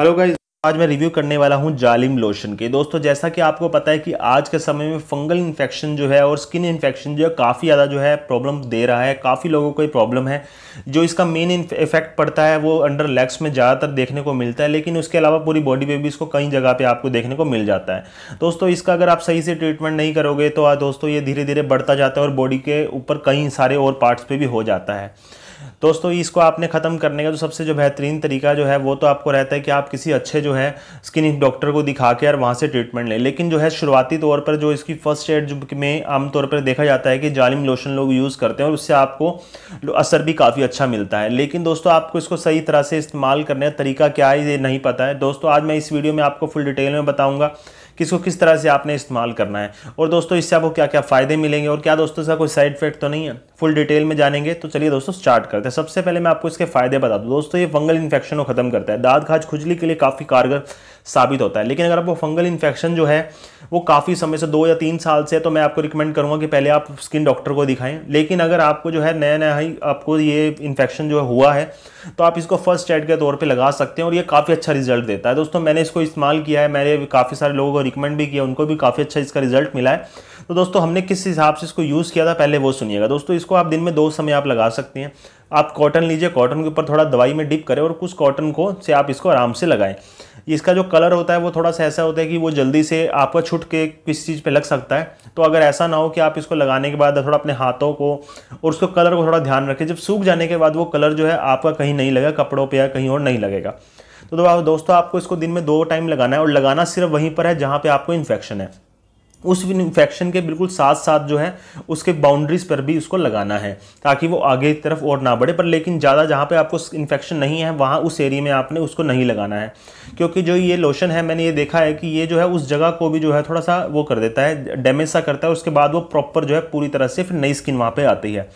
Hello guys आज मैं review करने वाला हूँ जालिम लोशन के। दोस्तों, जैसा कि आपको पता है कि आज के समय में फंगल इन्फेक्शन जो है और स्किन इन्फेक्शन जो है, काफ़ी ज़्यादा जो है प्रॉब्लम दे रहा है। काफ़ी लोगों को ये प्रॉब्लम है। जो इसका मेन इफ़ेक्ट पड़ता है, वो अंडर लेग्स में ज़्यादातर देखने को मिलता है, लेकिन उसके अलावा पूरी बॉडी पे भी इसको कई जगह पर आपको देखने को मिल जाता है। दोस्तों, इसका अगर आप सही से ट्रीटमेंट नहीं करोगे तो दोस्तों ये धीरे धीरे बढ़ता जाता है और बॉडी के ऊपर कई सारे और पार्ट्स पर भी हो जाता है। दोस्तों, इसको आपने ख़त्म करने का जो सबसे जो बेहतरीन तरीका जो है, वो तो आपको रहता है कि आप किसी अच्छे जो है स्किन डॉक्टर को दिखा के और वहाँ से ट्रीटमेंट लें। लेकिन जो है, शुरुआती तौर पर जो इसकी फ़र्स्ट एड में आमतौर पर देखा जाता है कि जालिम लोशन लोग यूज़ करते हैं और उससे आपको असर भी काफ़ी अच्छा मिलता है। लेकिन दोस्तों, आपको इसको सही तरह से इस्तेमाल करने का तरीका क्या है, ये नहीं पता है। दोस्तों, आज मैं इस वीडियो में आपको फुल डिटेल में बताऊँगा किसको किस तरह से आपने इस्तेमाल करना है? और दोस्तों, इससे आपको क्या क्या फ़ायदे मिलेंगे और क्या दोस्तों इसका कोई साइड इफ़ेक्ट तो नहीं है? फुल डिटेल में जानेंगे तो चलिए दोस्तों स्टार्ट करते हैं। सबसे पहले मैं आपको इसके फ़ायदे बता दूँ। दोस्तों, ये फंगल इन्फेक्शन को ख़त्म करता है। दाद खाज खुजली के लिए काफ़ी कारगर साबित होता है। लेकिन अगर आपको फंगल इन्फेक्शन जो है, वो काफ़ी समय से, दो या तीन साल से है तो मैं आपको रिकमेंड करूँगा कि पहले आप स्किन डॉक्टर को दिखाएँ। लेकिन अगर आपको जो है नया नया ही आपको ये इन्फेक्शन जो है हुआ है तो आप इसको फ़र्स्ट एड के तौर पे लगा सकते हैं और ये काफ़ी अच्छा रिज़ल्ट देता है। दोस्तों, मैंने इसको इस्तेमाल किया है। मैंने काफ़ी सारे लोगों को रिकमेंड भी किया, उनको भी काफ़ी अच्छा इसका रिज़ल्ट मिला है। तो दोस्तों, हमने किस हिसाब से इसको यूज़ किया था, पहले वो सुनिएगा। दोस्तों, इसको आप दिन में दो समय आप लगा सकते हैं। आप कॉटन लीजिए कॉटन के ऊपर थोड़ा दवाई में डिप करें और कुछ कॉटन को से आप इसको आराम से लगाएँ। इसका जो कलर होता है, वो थोड़ा सा ऐसा होता है कि वो जल्दी से आपका छुट के किस चीज़ पे लग सकता है। तो अगर ऐसा ना हो कि आप इसको लगाने के बाद थोड़ा अपने हाथों को और उसको कलर को थोड़ा ध्यान रखें। जब सूख जाने के बाद वो कलर जो है आपका कहीं नहीं लगेगा, कपड़ों पर या कहीं और नहीं लगेगा। तो दोस्तों आपको इसको दिन में दो टाइम लगाना है और लगाना सिर्फ़ वहीं पर है जहाँ पर आपको इन्फेक्शन है। उस इन्फेक्शन के बिल्कुल साथ साथ जो है, उसके बाउंड्रीज पर भी उसको लगाना है, ताकि वो आगे की तरफ़ और ना बढ़े। पर लेकिन ज़्यादा जहाँ पे आपको इन्फेक्शन नहीं है, वहाँ उस एरिया में आपने उसको नहीं लगाना है। क्योंकि जो ये लोशन है, मैंने ये देखा है कि ये जो है, उस जगह को भी जो है, थोड़ा सा वो कर देता है डैमेज सा करता है, उसके बाद वो प्रॉपर जो है, पूरी तरह से फिर नई स्किन वहाँ पर आती है।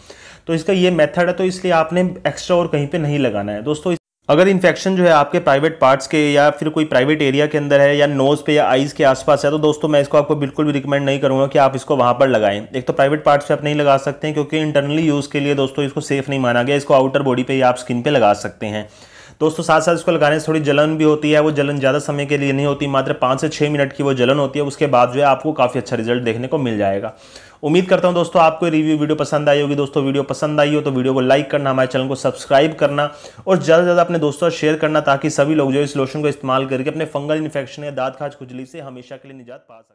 तो इसका ये मेथड है तो इसलिए आपने एक्स्ट्रा और कहीं पर नहीं लगाना है। दोस्तों अगर इन्फेक्शन जो है आपके प्राइवेट पार्ट्स के या फिर कोई प्राइवेट एरिया के अंदर है या नोज़ पे या आइज़ के आसपास है तो दोस्तों मैं इसको आपको बिल्कुल भी रिकमेंड नहीं करूँगा कि आप इसको वहाँ पर लगाएँ। एक तो प्राइवेट पार्ट्स पे आप नहीं लगा सकते हैं, क्योंकि इंटरनली यूज़ के लिए दोस्तों इसको सेफ़ नहीं माना गया, इसको आउटर बॉडी पर आप स्किन पर लगा सकते हैं। दोस्तों साथ साथ इसको लगाने से थोड़ी जलन भी होती है, वो जलन ज़्यादा समय के लिए नहीं होती, मात्र पाँच से छः मिनट की वो जलन होती है, उसके बाद जो है आपको काफ़ी अच्छा रिज़ल्ट देखने को मिल जाएगा। उम्मीद करता हूँ दोस्तों, आपको रिव्यू वीडियो पसंद आई होगी। दोस्तों, वीडियो पसंद आई हो तो वीडियो को लाइक करना, हमारे चैनल को सब्सक्राइब करना और ज़्यादा से ज़्यादा अपने दोस्तों शेयर करना ताकि सभी लोग जो इस लोशन को इस्तेमाल करके अपने फंगल इन्फेक्शन या दाँत खाज खुजली से हमेशा के लिए निजात पा सकें।